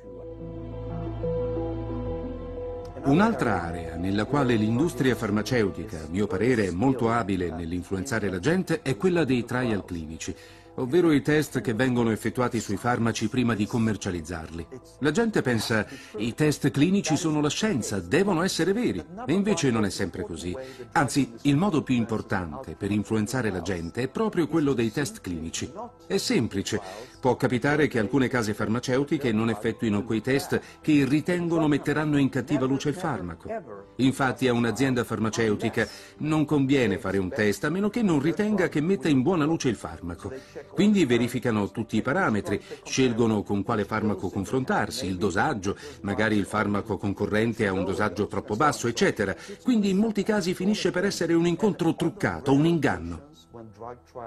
Un'altra area nella quale l'industria farmaceutica, a mio parere, è molto abile nell'influenzare la gente è quella dei trial clinici, ovvero i test che vengono effettuati sui farmaci prima di commercializzarli. La gente pensa i test clinici sono la scienza, devono essere veri, e invece non è sempre così. Anzi, il modo più importante per influenzare la gente è proprio quello dei test clinici. È semplice, può capitare che alcune case farmaceutiche non effettuino quei test che ritengono metteranno in cattiva luce il farmaco. Infatti a un'azienda farmaceutica non conviene fare un test a meno che non ritenga che metta in buona luce il farmaco. Quindi verificano tutti i parametri, scelgono con quale farmaco confrontarsi, il dosaggio, magari il farmaco concorrente ha un dosaggio troppo basso, eccetera. Quindi in molti casi finisce per essere un incontro truccato, un inganno.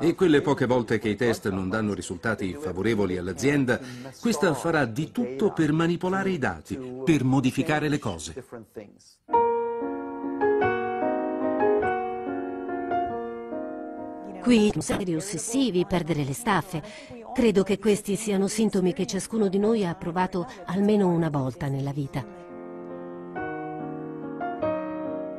E quelle poche volte che i test non danno risultati favorevoli all'azienda, questa farà di tutto per manipolare i dati, per modificare le cose. Qui seri ossessivi, perdere le staffe. Credo che questi siano sintomi che ciascuno di noi ha provato almeno una volta nella vita.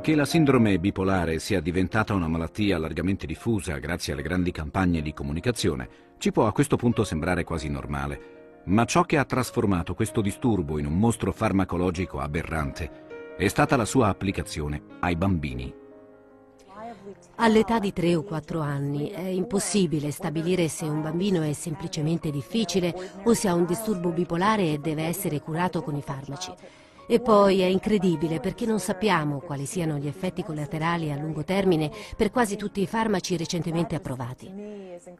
Che la sindrome bipolare sia diventata una malattia largamente diffusa grazie alle grandi campagne di comunicazione ci può a questo punto sembrare quasi normale. Ma ciò che ha trasformato questo disturbo in un mostro farmacologico aberrante è stata la sua applicazione ai bambini. All'età di 3 o 4 anni è impossibile stabilire se un bambino è semplicemente difficile o se ha un disturbo bipolare e deve essere curato con i farmaci. E poi è incredibile perché non sappiamo quali siano gli effetti collaterali a lungo termine per quasi tutti i farmaci recentemente approvati.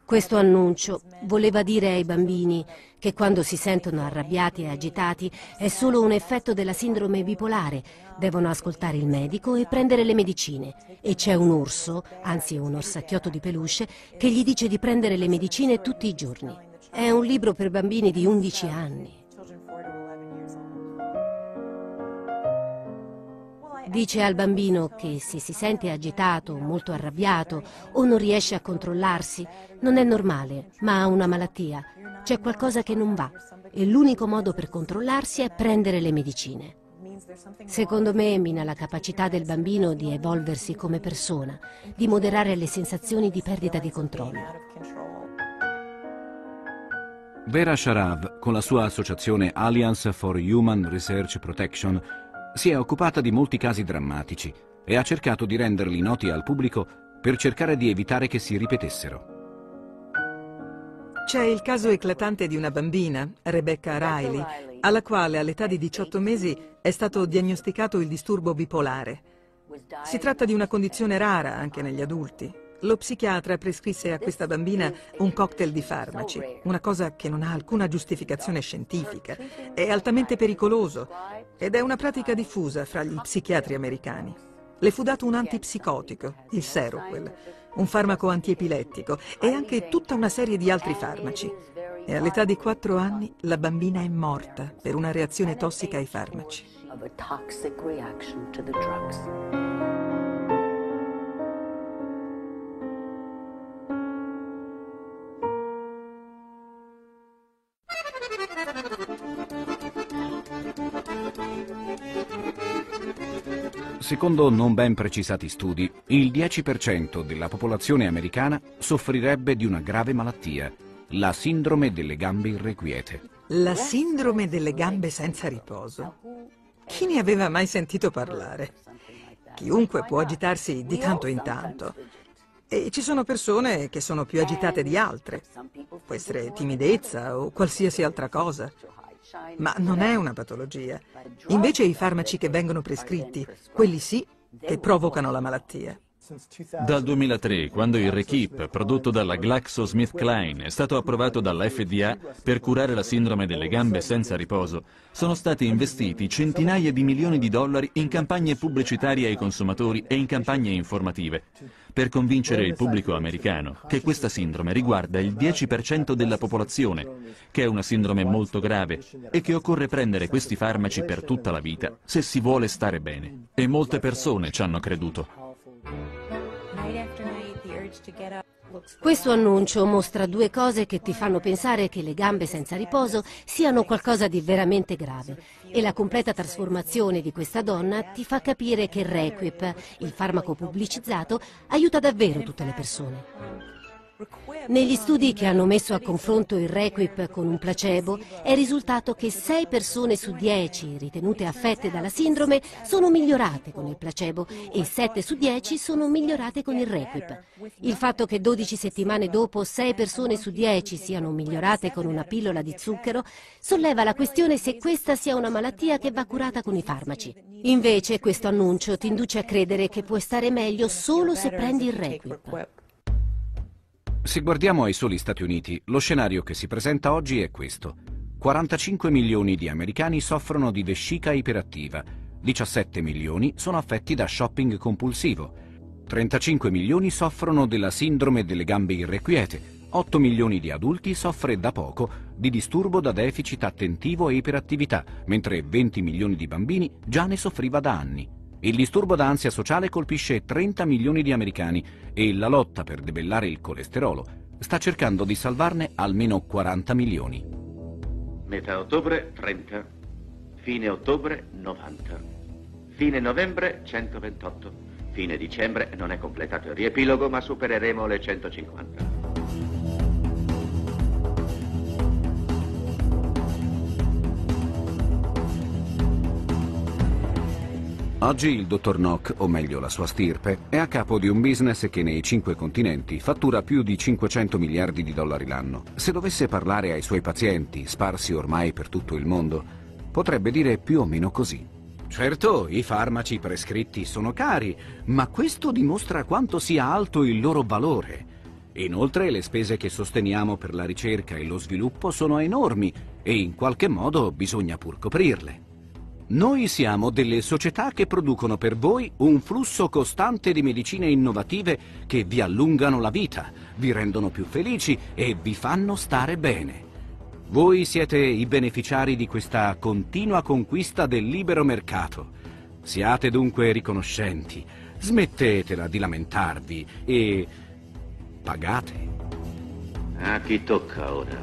Questo annuncio voleva dire ai bambini che quando si sentono arrabbiati e agitati è solo un effetto della sindrome bipolare, devono ascoltare il medico e prendere le medicine. E c'è un orso, anzi un orsacchiotto di peluche, che gli dice di prendere le medicine tutti i giorni. È un libro per bambini di 11 anni. Dice al bambino che se si sente agitato, molto arrabbiato o non riesce a controllarsi, non è normale, ma ha una malattia. C'è qualcosa che non va e l'unico modo per controllarsi è prendere le medicine. Secondo me mina la capacità del bambino di evolversi come persona, di moderare le sensazioni di perdita di controllo. Vera Sharav, con la sua associazione Alliance for Human Research Protection, si è occupata di molti casi drammatici e ha cercato di renderli noti al pubblico per cercare di evitare che si ripetessero. C'è il caso eclatante di una bambina, Rebecca Riley, alla quale all'età di 18 mesi è stato diagnosticato il disturbo bipolare. Si tratta di una condizione rara anche negli adulti. Lo psichiatra prescrisse a questa bambina un cocktail di farmaci, una cosa che non ha alcuna giustificazione scientifica. È altamente pericoloso ed è una pratica diffusa fra gli psichiatri americani. Le fu dato un antipsicotico, il Seroquel, un farmaco antiepilettico e anche tutta una serie di altri farmaci. E all'età di 4 anni la bambina è morta per una reazione tossica ai farmaci. Secondo non ben precisati studi, il 10% della popolazione americana soffrirebbe di una grave malattia, la sindrome delle gambe irrequiete. La sindrome delle gambe senza riposo? Chi ne aveva mai sentito parlare? Chiunque può agitarsi di tanto in tanto. E ci sono persone che sono più agitate di altre. Può essere timidezza o qualsiasi altra cosa. Ma non è una patologia. Invece i farmaci che vengono prescritti, quelli sì, che provocano la malattia. Dal 2003, quando il Rekip, prodotto dalla GlaxoSmithKline, è stato approvato dalla FDA per curare la sindrome delle gambe senza riposo, sono stati investiti centinaia di milioni di dollari in campagne pubblicitarie ai consumatori e in campagne informative, per convincere il pubblico americano che questa sindrome riguarda il 10% della popolazione, che è una sindrome molto grave e che occorre prendere questi farmaci per tutta la vita se si vuole stare bene. E molte persone ci hanno creduto. Questo annuncio mostra due cose che ti fanno pensare che le gambe senza riposo siano qualcosa di veramente grave e la completa trasformazione di questa donna ti fa capire che Requip, il farmaco pubblicizzato, aiuta davvero tutte le persone. Negli studi che hanno messo a confronto il Requip con un placebo è risultato che 6 persone su 10 ritenute affette dalla sindrome sono migliorate con il placebo e 7 su 10 sono migliorate con il Requip. Il fatto che 12 settimane dopo 6 persone su 10 siano migliorate con una pillola di zucchero solleva la questione se questa sia una malattia che va curata con i farmaci. Invece questo annuncio ti induce a credere che puoi stare meglio solo se prendi il Requip. Se guardiamo ai soli Stati Uniti, lo scenario che si presenta oggi è questo. 45 milioni di americani soffrono di vescica iperattiva, 17 milioni sono affetti da shopping compulsivo, 35 milioni soffrono della sindrome delle gambe irrequiete, 8 milioni di adulti soffre da poco di disturbo da deficit attentivo e iperattività, mentre 20 milioni di bambini già ne soffriva da anni. Il disturbo d'ansia sociale colpisce 30 milioni di americani e la lotta per debellare il colesterolo sta cercando di salvarne almeno 40 milioni. Metà ottobre 30, fine ottobre 90, fine novembre 128, fine dicembre non è completato il riepilogo ma supereremo le 150. Oggi il dottor Nock, o meglio la sua stirpe, è a capo di un business che nei cinque continenti fattura più di 500 miliardi di dollari l'anno. Se dovesse parlare ai suoi pazienti, sparsi ormai per tutto il mondo, potrebbe dire più o meno così. Certo, i farmaci prescritti sono cari, ma questo dimostra quanto sia alto il loro valore. Inoltre le spese che sosteniamo per la ricerca e lo sviluppo sono enormi e in qualche modo bisogna pur coprirle. Noi siamo delle società che producono per voi un flusso costante di medicine innovative che vi allungano la vita, vi rendono più felici e vi fanno stare bene. Voi siete i beneficiari di questa continua conquista del libero mercato. Siate dunque riconoscenti, smettetela di lamentarvi e pagate. A chi tocca ora?